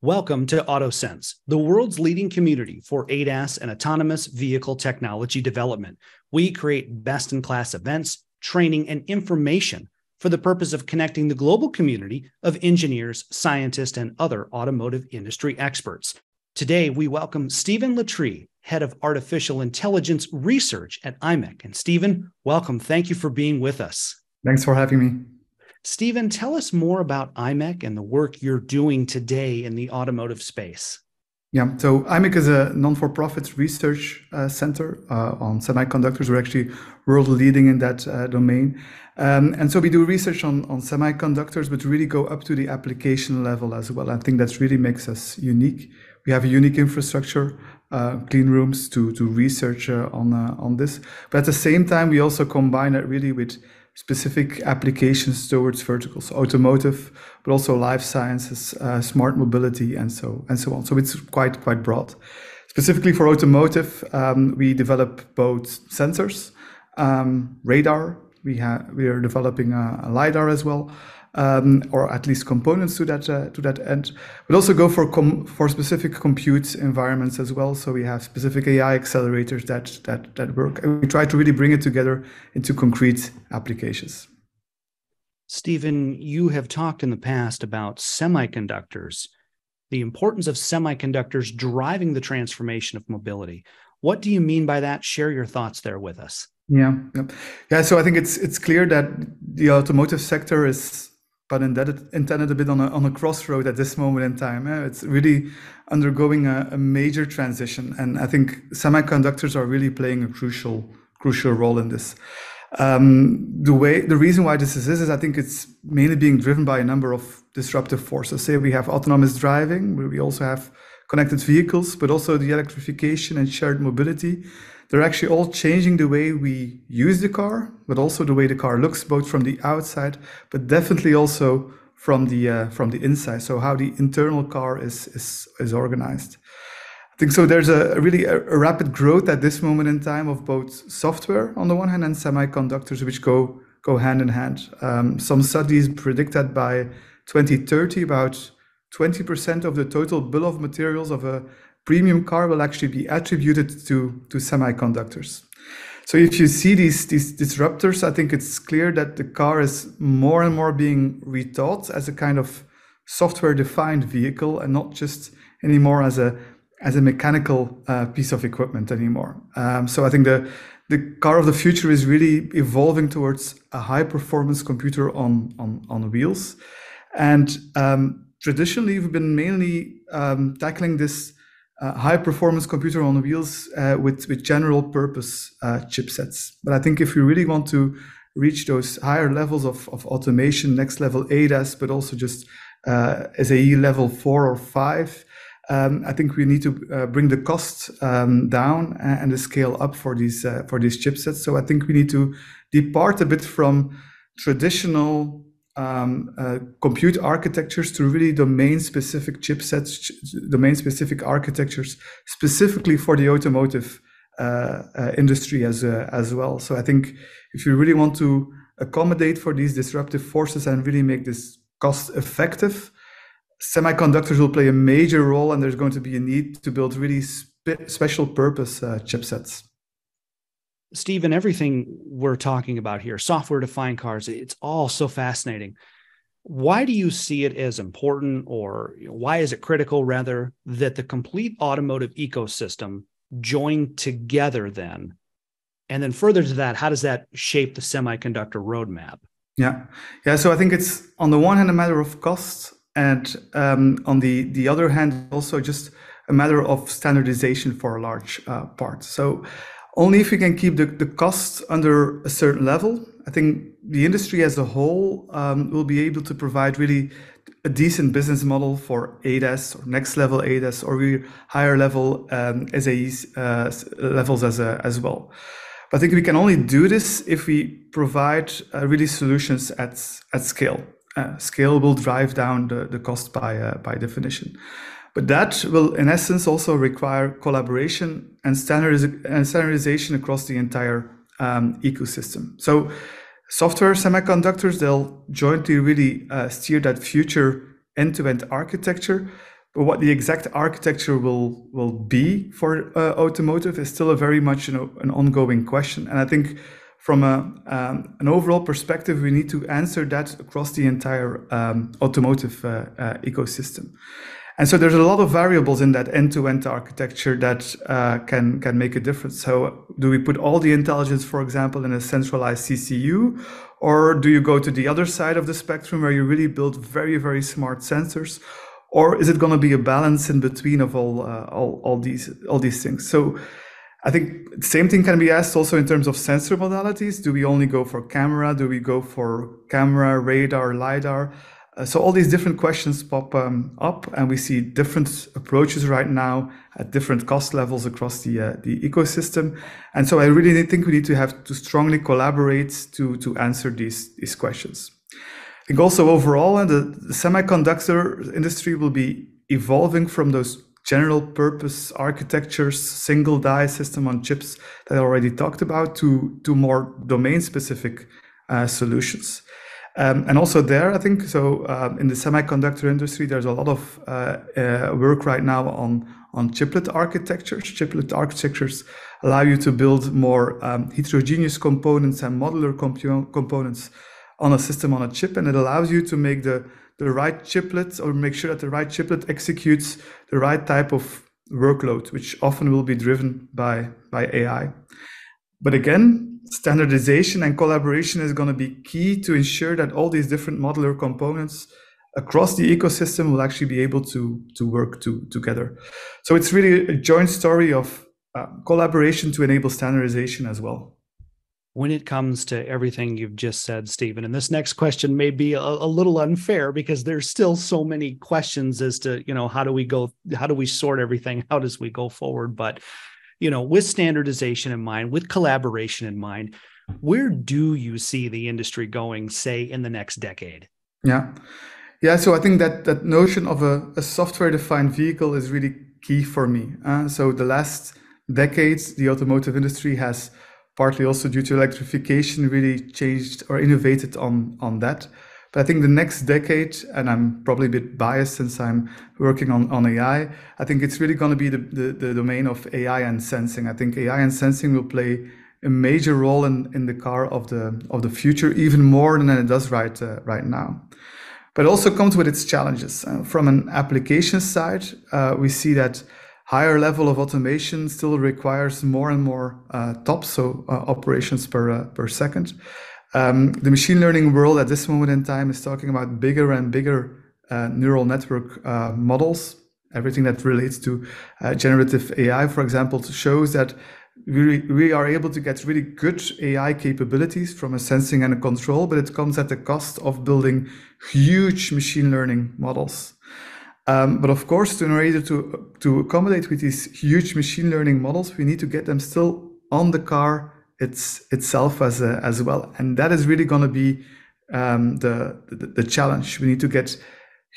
Welcome to AutoSens, the world's leading community for ADAS and autonomous vehicle technology development. We create best in class events, training, and information for the purpose of connecting the global community of engineers, scientists, and other automotive industry experts. Today, we welcome Steven Latré, Head of Artificial Intelligence Research at IMEC. And Steven, welcome. Thank you for being with us. Thanks for having me. Steven, tell us more about IMEC and the work you're doing today in the automotive space. Yeah, so IMEC is a non-for-profit research uh, center uh, on semiconductors. We're actually world leading in that uh, domain. Um, and so we do research on, on semiconductors, but really go up to the application level as well. I think that really makes us unique. We have a unique infrastructure, uh, clean rooms to, to research uh, on, uh, on this. But at the same time, we also combine it really with specific applications towards verticals, automotive, but also life sciences, uh, smart mobility, and so and so on. So it's quite quite broad. Specifically for automotive, um, we develop both sensors, um, radar. We have we are developing a, a lidar as well, um, or at least components to that uh, to that end. But also go for com- for specific compute environments as well. So we have specific AI accelerators that that that work, and we try to really bring it together into concrete applications. Steven, you have talked in the past about semiconductors, the importance of semiconductors driving the transformation of mobility. What do you mean by that? Share your thoughts there with us. Yeah, yeah, yeah. So I think it's it's clear that the automotive sector is but intended, intended a bit on a, on a crossroad at this moment in time. Eh? It's really undergoing a, a, major transition, and I think semiconductors are really playing a crucial crucial role in this. Um, the way the reason why this is is I think it's mainly being driven by a number of disruptive forces. Say we have autonomous driving, we also have connected vehicles, but also the electrification and shared mobility they're actually all changing the way we use the car, but also the way the car looks, both from the outside, but definitely also from the uh, from the inside. So how the internal car is is is organized. I think so. There's a really a, a rapid growth at this moment in time of both software on the one hand and semiconductors, which go go hand in hand. Um, some studies predict that by 2030, about 20% of the total bill of materials of a premium car will actually be attributed to, to semiconductors. So if you see these, these disruptors, I think it's clear that the car is more and more being rethought as a kind of software defined vehicle and not just anymore as a as a mechanical uh, piece of equipment anymore. Um, so I think the the car of the future is really evolving towards a high performance computer on on on wheels, and um, traditionally we've been mainly um, tackling this uh, high performance computer on wheels uh, with, with general purpose uh, chipsets. But I think if we really want to reach those higher levels of, of automation, next level ADAS, but also just uh, SAE level four or five, um, I think we need to uh, bring the cost um, down and the scale up for these uh, for these chipsets. So I think we need to depart a bit from traditional um, uh, compute architectures to really domain specific chipsets, domain specific architectures, specifically for the automotive uh, uh, industry as uh, as well. So I think if you really want to accommodate for these disruptive forces and really make this cost effective, semiconductors will play a major role, and there's going to be a need to build really spe- special purpose uh, chipsets. Steven, everything we're talking about here, software defined cars, it's all so fascinating. Why do you see it as important, or why is it critical, rather, that the complete automotive ecosystem join together then? And then, further to that, how does that shape the semiconductor roadmap? Yeah, yeah. So I think it's on the one hand a matter of cost, and um, on the the other hand also just a matter of standardization for a large uh, part. So only if we can keep the, the costs under a certain level, I think the industry as a whole um, will be able to provide really a decent business model for ADAS or next level ADAS or higher level um, uh, levels as, a, as well. But I think we can only do this if we provide uh, really solutions at, at scale. Uh, scale will drive down the, the cost by, uh, by definition. But that will, in essence, also require collaboration and, standardiz- and standardization across the entire um, ecosystem. So software semiconductors, they'll jointly really uh, steer that future end-to-end architecture. But what the exact architecture will will be for uh, automotive is still a very much you know an ongoing question. And I think from a um, an overall perspective, we need to answer that across the entire um, automotive uh, uh, ecosystem. And so there's a lot of variables in that end-to-end architecture that uh, can can make a difference. So do we put all the intelligence, for example, in a centralized CCU, or do you go to the other side of the spectrum where you really build very very smart sensors, or is it going to be a balance in between of all uh, all all these all these things? So. I think same thing can be asked also in terms of sensor modalities. Do we only go for camera? Do we go for camera, radar, lidar? Uh, so all these different questions pop um, up, and we see different approaches right now at different cost levels across the uh, the ecosystem. And so I really think we need to have to strongly collaborate to to answer these these questions. I think also overall, uh, the, the semiconductor industry will be evolving from those general purpose architectures, single die system on chips that I already talked about, to to more domain specific uh, solutions. Um, and also there, I think so. Um, in the semiconductor industry, there's a lot of uh, uh, work right now on on chiplet architectures. Chiplet architectures allow you to build more um, heterogeneous components and modular comp- components on a system on a chip, and it allows you to make the the right chiplet or make sure that the right chiplet executes the right type of workload, which often will be driven by by AI. But again, standardization and collaboration is going to be key to ensure that all these different modular components across the ecosystem will actually be able to, to work to, together. So it's really a joint story of uh, collaboration to enable standardization as well. When it comes to everything you've just said, Steven, and this next question may be a, a little unfair because there's still so many questions as to, you know, how do we go, how do we sort everything? How does we go forward? But you know, with standardization in mind, with collaboration in mind, where do you see the industry going, say, in the next decade? Yeah. Yeah, so I think that that notion of a, a software-defined vehicle is really key for me. Uh, so the last decades, the automotive industry has partly also due to electrification really changed or innovated on on that. But I think the next decade, and I'm probably a bit biased since I'm working on, on AI, I think it's really going to be the, the, the domain of AI and sensing. I think AI and sensing will play a major role in, in the car of the of the future, even more than it does right uh, right now. But it also comes with its challenges. Uh, from an application side, uh, we see that higher level of automation still requires more and more uh, TOPS, so uh, operations per uh, per second. Um, the machine learning world at this moment in time is talking about bigger and bigger uh, neural network uh, models. Everything that relates to uh, generative AI, for example, shows that we, we are able to get really good AI capabilities from a sensing and a control, but it comes at the cost of building huge machine learning models. Um, but of course, in order to, to accommodate with these huge machine learning models, we need to get them still on the car its itself as a, as well, and that is really going to be um, the, the, the challenge. We need to get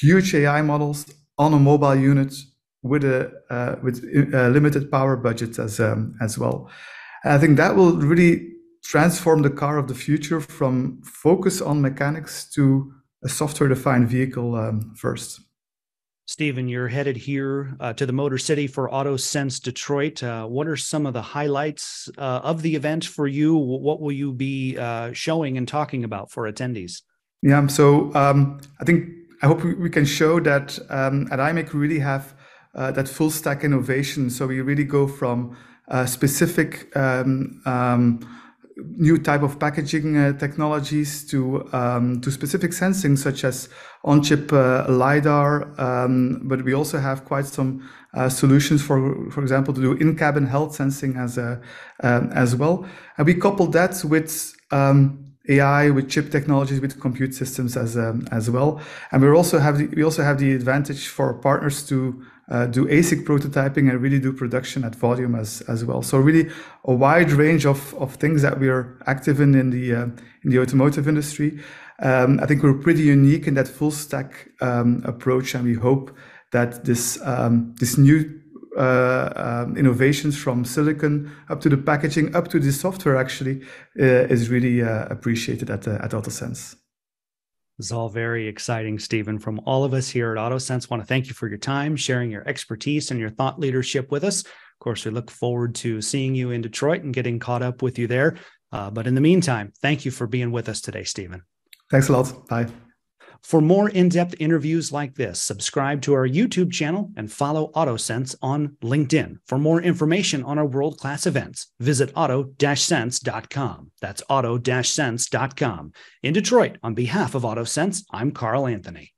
huge AI models on a mobile unit with a uh, with a uh, limited power budget as um, as well. And I think that will really transform the car of the future from focus on mechanics to a software defined vehicle um, first. Steven, you're headed here uh, to the Motor City for AutoSens Detroit. Uh, what are some of the highlights uh, of the event for you? What will you be uh, showing and talking about for attendees? Yeah, so um, I think I hope we can show that um, at IMEC we really have uh, that full stack innovation. So we really go from uh, specific um, um new type of packaging uh, technologies to um, to specific sensing such as on-chip uh, lidar um, but we also have quite some uh, solutions for for example to do in-cabin health sensing as a um, as well. And we couple that with um, AI with chip technologies with compute systems as um, as well. And we also have the, we also have the advantage for partners to uh, do ASIC prototyping and really do production at volume as, as well. So really a wide range of, of things that we are active in in the, uh, in the automotive industry. Um, I think we're pretty unique in that full stack um, approach, and we hope that this um, this new uh, um, innovations from silicon up to the packaging, up to the software actually uh, is really uh, appreciated at, at AutoSens. It's all very exciting, Steven. From all of us here at AutoSens, want to thank you for your time, sharing your expertise and your thought leadership with us. Of course, we look forward to seeing you in Detroit and getting caught up with you there. Uh, but in the meantime, thank you for being with us today, Steven. Thanks a lot. Bye. For more in depth interviews like this, subscribe to our YouTube channel and follow AutoSens on LinkedIn. For more information on our world class events, visit auto sense.com. That's auto sense.com. In Detroit, on behalf of AutoSens, I'm Carl Anthony.